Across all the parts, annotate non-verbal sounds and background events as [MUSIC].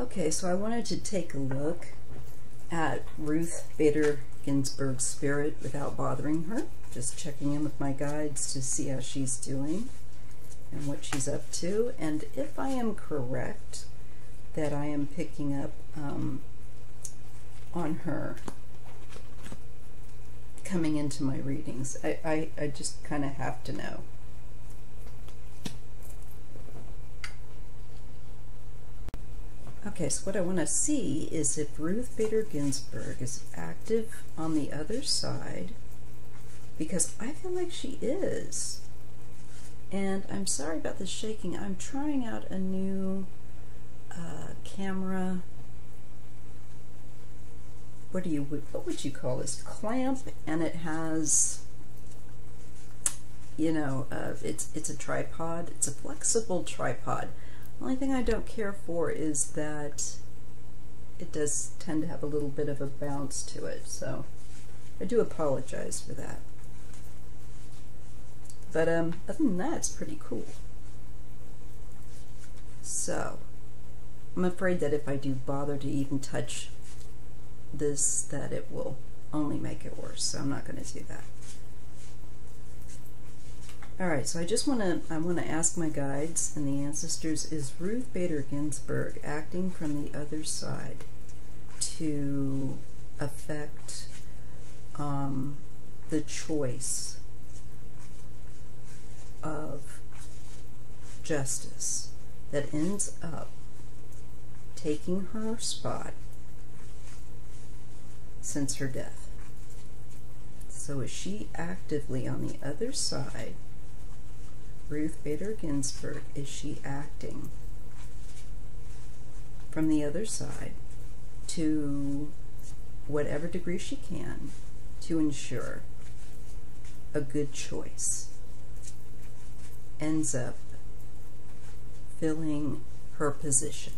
Okay, so I wanted to take a look at Ruth Bader Ginsburg's spirit without bothering her. Just checking in with my guides to see how she's doing and what she's up to. And if I am correct that I am picking up um, on her coming into my readings, I, I, I just kind of have to know. Okay, so what I want to see is if Ruth Bader Ginsburg is active on the other side, because I feel like she is. And I'm sorry about the shaking. I'm trying out a new uh, camera. What do you what would you call this clamp? And it has, you know, uh, it's it's a tripod. It's a flexible tripod. The only thing I don't care for is that it does tend to have a little bit of a bounce to it, so I do apologize for that. But um, other than that, it's pretty cool. So, I'm afraid that if I do bother to even touch this, that it will only make it worse, so I'm not going to do that. All right, so I just want to I want to ask my guides and the ancestors: Is Ruth Bader Ginsburg acting from the other side to affect um, the choice of justice that ends up taking her spot since her death? So is she actively on the other side? Ruth Bader Ginsburg is she acting from the other side to whatever degree she can to ensure a good choice ends up filling her position.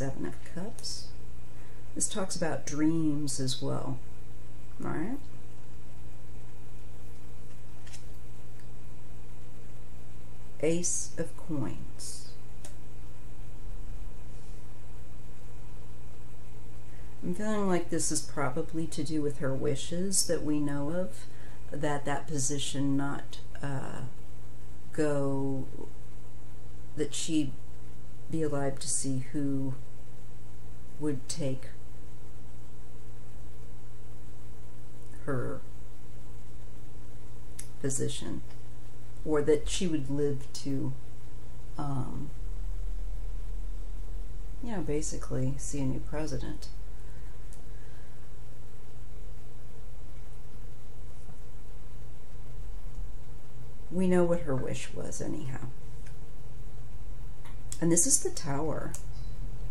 Seven of Cups. This talks about dreams as well. Alright? Ace of Coins. I'm feeling like this is probably to do with her wishes that we know of, that that position not uh, go, that she be alive to see who would take her position or that she would live to um, you know basically see a new president. We know what her wish was anyhow. And this is the tower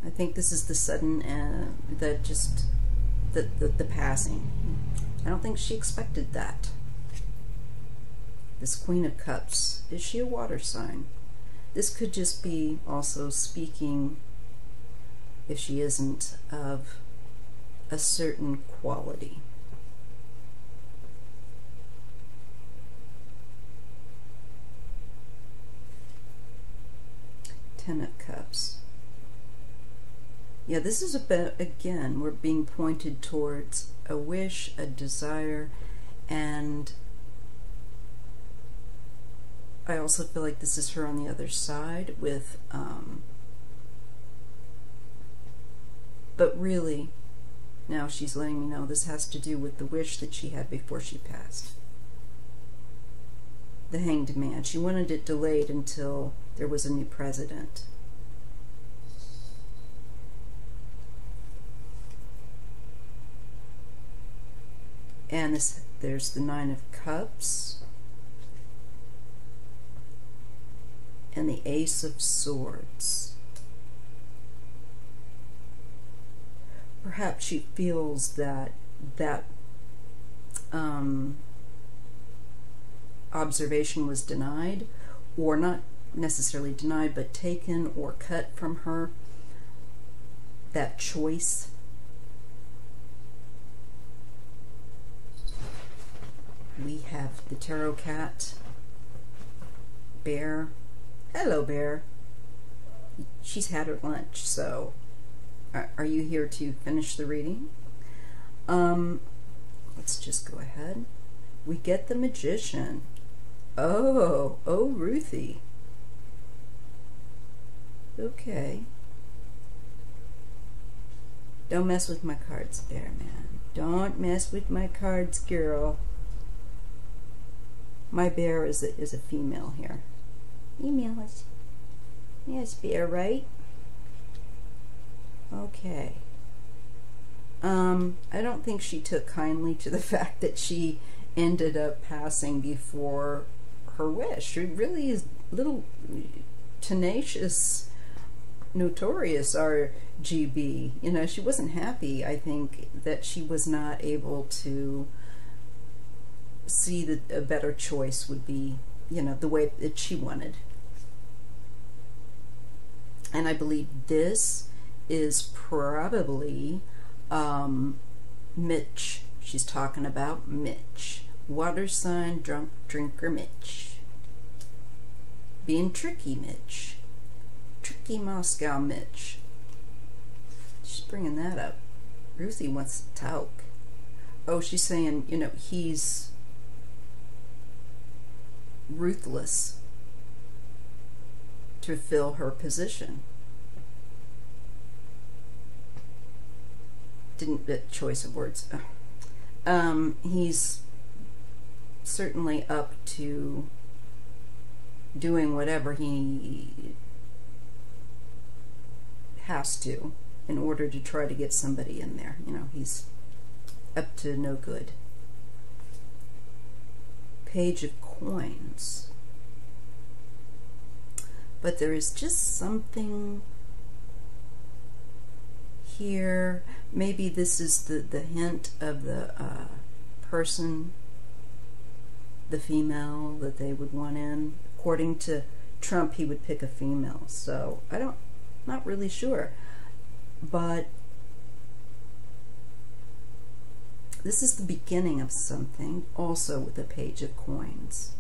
I think this is the sudden, uh, the just, the, the, the passing. I don't think she expected that. This Queen of Cups, is she a water sign? This could just be also speaking, if she isn't, of a certain quality. Ten of Cups. Yeah, this is about, again, we're being pointed towards a wish, a desire, and I also feel like this is her on the other side with, um, but really, now she's letting me know this has to do with the wish that she had before she passed. The hanged man. She wanted it delayed until there was a new president. And this, there's the Nine of Cups and the Ace of Swords. Perhaps she feels that that um, observation was denied, or not necessarily denied, but taken or cut from her. That choice have the tarot cat, Bear. Hello, Bear. She's had her lunch, so are, are you here to finish the reading? Um, let's just go ahead. We get the magician. Oh, oh, Ruthie. Okay. Don't mess with my cards, Bear Man. Don't mess with my cards, girl. My bear is a, is a female here. Female is, yes, bear, right? Okay. Um, I don't think she took kindly to the [LAUGHS] fact that she ended up passing before her wish. She really is little tenacious, notorious RBG. You know, she wasn't happy, I think, that she was not able to see that a better choice would be, you know, the way that she wanted. And I believe this is probably um, Mitch. She's talking about Mitch. Water sign, drunk drinker Mitch. Being tricky Mitch. Tricky Moscow Mitch. She's bringing that up. Ruthie wants to talk. Oh, she's saying, you know, he's ruthless to fill her position. Didn't the choice of words. Um, he's certainly up to doing whatever he has to in order to try to get somebody in there. You know, he's up to no good. Page of coins. But there is just something here. Maybe this is the, the hint of the uh, person, the female that they would want in. According to Trump, he would pick a female. So I don't, not really sure. But this is the beginning of something, also with a page of coins.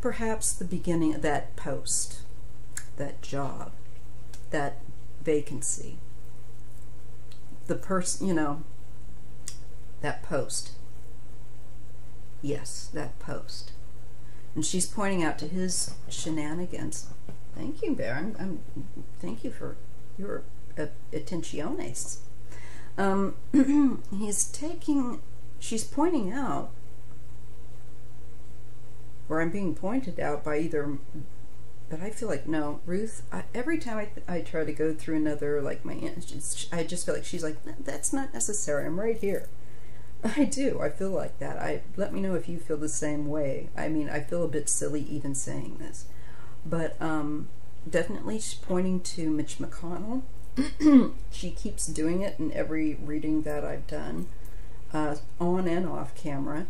Perhaps the beginning of that post, that job, that vacancy. The person, you know, that post. Yes, that post. And she's pointing out to his shenanigans. Thank you, Baron. I'm, thank you for your uh, attentiones. Um, [CLEARS THROAT] he's taking, she's pointing out, or I'm being pointed out by either, but I feel like, no, Ruth, I, every time I, I try to go through another, like my, aunt, I just feel like she's like, that's not necessary, I'm right here. [LAUGHS] I do. I feel like that. I let me know if you feel the same way. I mean, I feel a bit silly even saying this, but um, definitely pointing to Mitch McConnell [CLEARS THROAT] she keeps doing it in every reading that I've done, uh, on and off camera.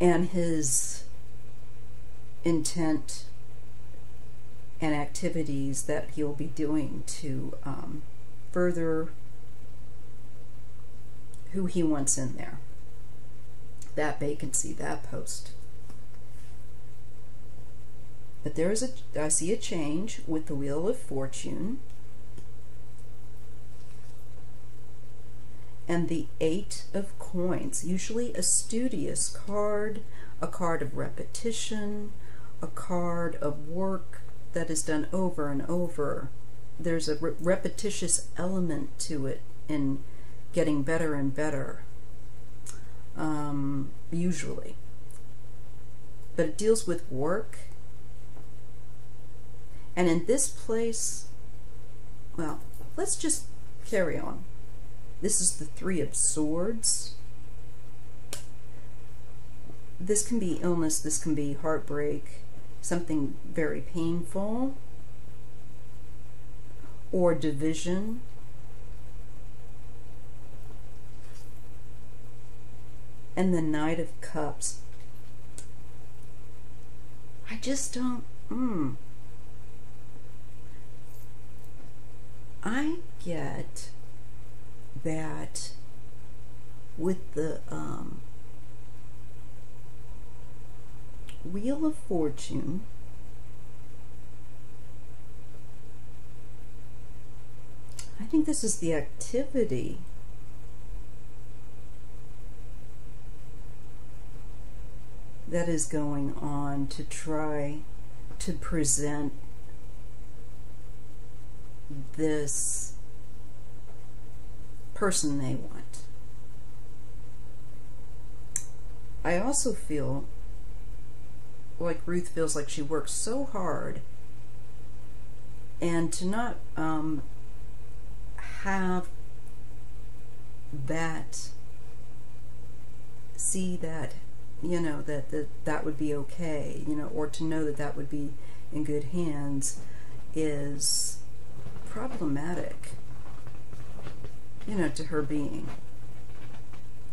And his intent and activities that he'll be doing to um, further who he wants in there. That vacancy, that post. But there is a, I see a change with the Wheel of Fortune. And the Eight of Coins, usually a studious card, a card of repetition, a card of work that is done over and over. There's a re repetitious element to it in getting better and better, um, usually. But it deals with work. And in this place, well, let's just carry on. This is the Three of Swords. This can be illness, this can be heartbreak, something very painful, or division. And the Knight of Cups. I just don't, hmm. I get that with the um, Wheel of Fortune. I think this is the activity. that is going on to try to present this person they want. I also feel like Ruth feels like she works so hard and to not um, have that see that you know that, that that would be okay you know or to know that that would be in good hands is problematic you know to her being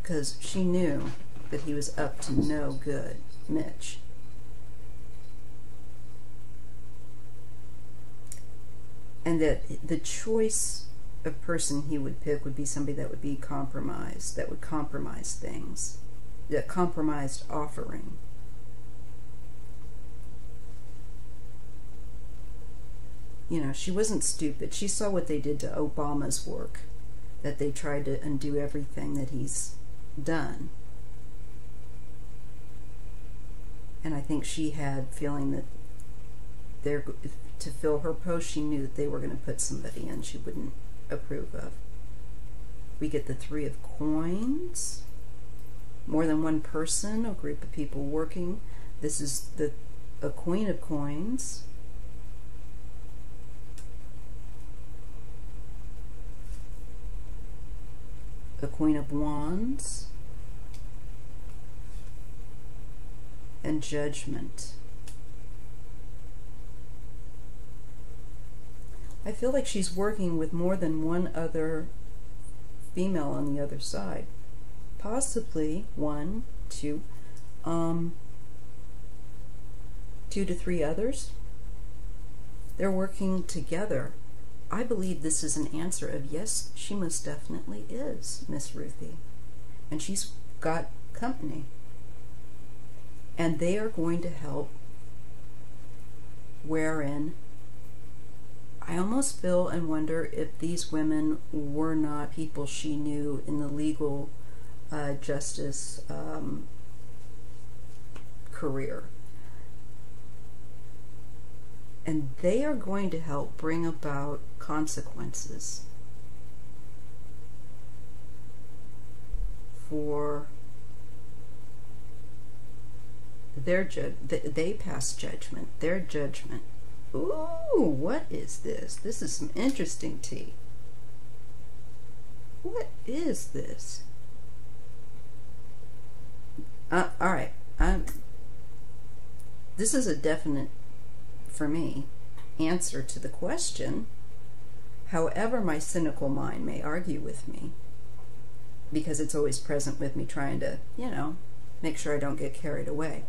because she knew that he was up to no good Mitch and that the choice of person he would pick would be somebody that would be compromised, that would compromise things, that compromised offering. You know, she wasn't stupid. She saw what they did to Obama's work, that they tried to undo everything that he's done. And I think she had feeling that they're to fill her post, she knew that they were going to put somebody in she wouldn't approve of. We get the three of coins, more than one person, a group of people working. This is the a queen of coins. A queen of wands. And judgment. I feel like she's working with more than one other female on the other side. Possibly one, two, um, two to three others. They're working together. I believe this is an answer of yes, she most definitely is Miss Ruthie. And she's got company. And they are going to help wherein I almost feel and wonder if these women were not people she knew in the legal uh, justice um, career. And they are going to help bring about consequences for their judge. They pass judgment, their judgment Ooh, what is this? This is some interesting tea. What is this? Uh, all right. Um, this is a definite, for me, answer to the question. However, my cynical mind may argue with me, because it's always present with me trying to, you know, make sure I don't get carried away.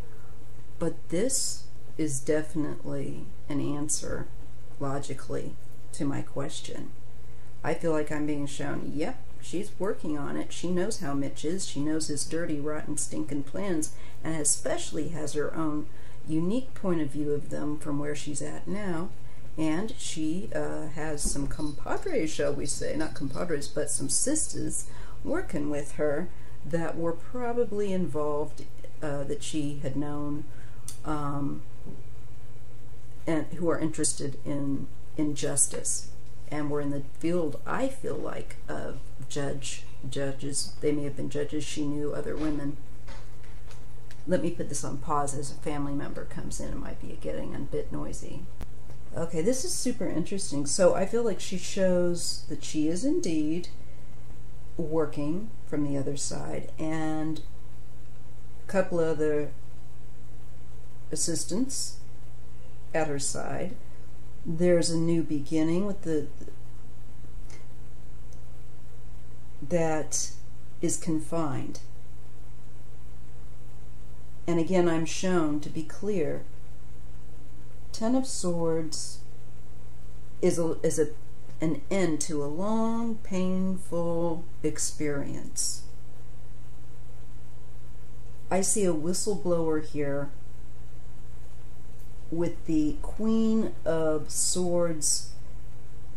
But this is definitely an answer logically to my question. I feel like I'm being shown, yep, she's working on it. She knows how Mitch is. She knows his dirty, rotten, stinking plans, and especially has her own unique point of view of them from where she's at now. And she uh, has some compadres, shall we say, not compadres, but some sisters working with her that were probably involved, uh, that she had known um, and who are interested in in justice and we're in the field I feel like of judge judges. They may have been judges she knew other women let me put this on pause as a family member comes in it might be getting a bit noisy okay this is super interesting so I feel like she shows that she is indeed working from the other side and a couple other assistants at her side. There's a new beginning with the that is confined. And again, I'm shown to be clear. Ten of Swords is a, is a, an end to a long, painful experience. I see a whistleblower here with the Queen of Swords,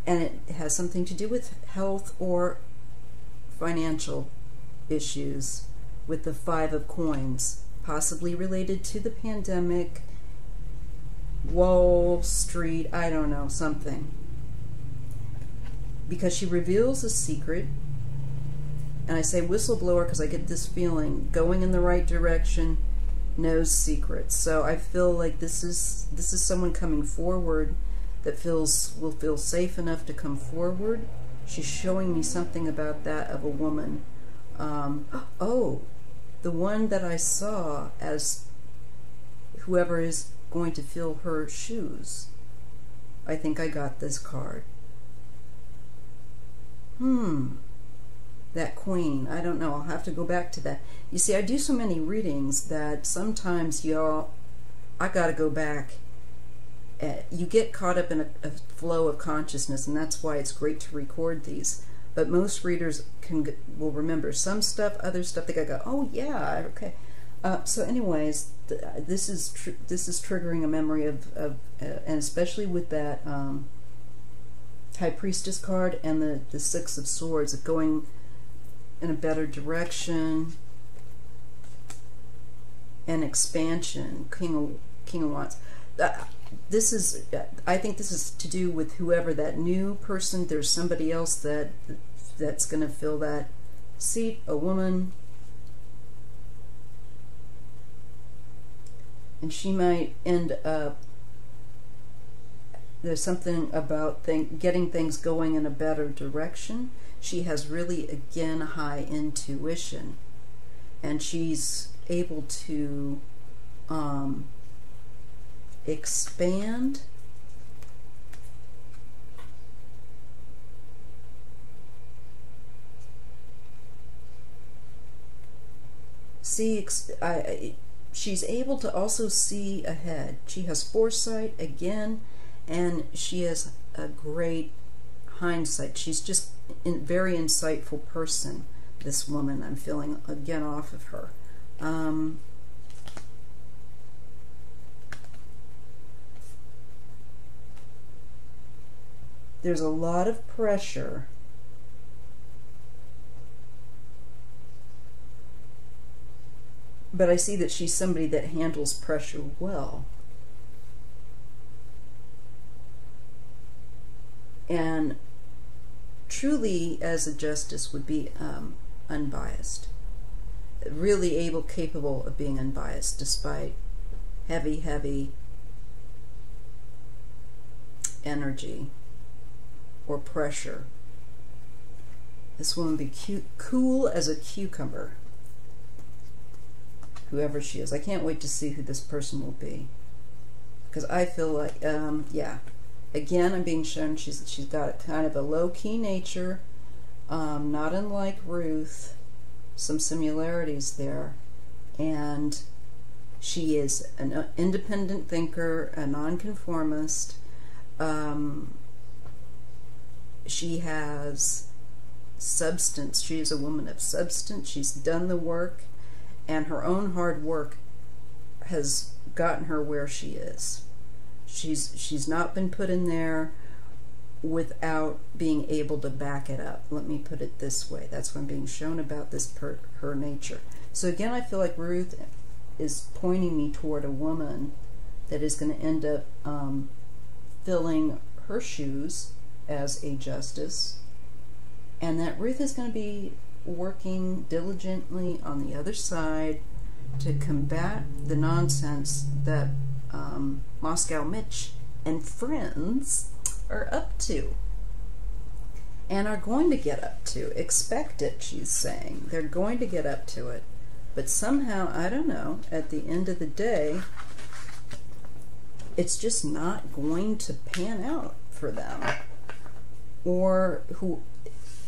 and it has something to do with health or financial issues with the Five of Coins, possibly related to the pandemic, Wall Street, I don't know, something. Because she reveals a secret, and I say whistleblower because I get this feeling going in the right direction knows secrets. So I feel like this is this is someone coming forward that feels will feel safe enough to come forward. She's showing me something about that of a woman. Um, [GASPS] oh, the one that I saw as whoever is going to fill her shoes. I think I got this card. Hmm that queen. I don't know. I'll have to go back to that. You see, I do so many readings that sometimes y'all, I got to go back. Uh, you get caught up in a, a, flow of consciousness, and that's why it's great to record these. But most readers can will remember some stuff, other stuff. They go, "Oh yeah, okay." Uh, so, anyways, th this is this is triggering a memory of, of uh, and especially with that um, High Priestess card and the the Six of Swords, of going in a better direction and expansion. King of, King of Wands. Uh, this is, I think this is to do with whoever that new person. There's somebody else that that's going to fill that seat. A woman. And she might end up there's something about thing, getting things going in a better direction. She has really, again, high intuition. And she's able to um, expand see I, she's able to also see ahead she has foresight again and she has a great hindsight. She's just a very insightful person, this woman. I'm feeling again off of her. Um, there's a lot of pressure but I see that she's somebody that handles pressure well. and truly as a justice would be um, unbiased really able capable of being unbiased despite heavy heavy energy or pressure. This woman be cute, cool as a cucumber. Whoever she is. I can't wait to see who this person will be. Because I feel like um, yeah. Again, I'm being shown she's she's got kind of a low key nature, um, not unlike Ruth. Some similarities there, and she is an uh, independent thinker, a nonconformist. Um, she has substance. She is a woman of substance. She's done the work, and her own hard work has gotten her where she is. She's she's not been put in there without being able to back it up. Let me put it this way. That's what I'm being shown about this per, her nature. So again, I feel like Ruth is pointing me toward a woman that is going to end up um, filling her shoes as a justice, and that Ruth is going to be working diligently on the other side to combat the nonsense that um, Moscow Mitch and friends are up to and are going to get up to. Expect it, she's saying. They're going to get up to it. But somehow, I don't know, at the end of the day, it's just not going to pan out for them. Or who,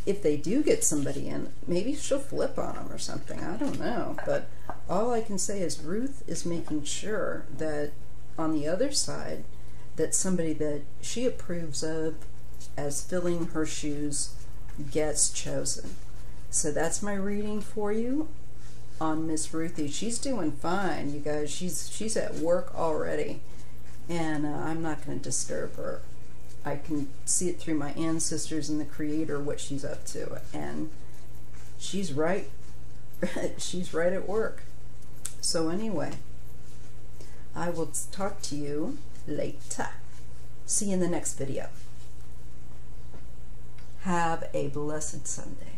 if they do get somebody in, maybe she'll flip on them or something. I don't know. But all I can say is Ruth is making sure that on the other side that somebody that she approves of as filling her shoes gets chosen. So that's my reading for you on Miss Ruthie. She's doing fine, you guys. She's she's at work already. and uh, I'm not going to disturb her. I can see it through my ancestors and the Creator what she's up to, and she's right. [LAUGHS] she's right at work. So anyway, I will talk to you later. See you in the next video. Have a blessed Sunday.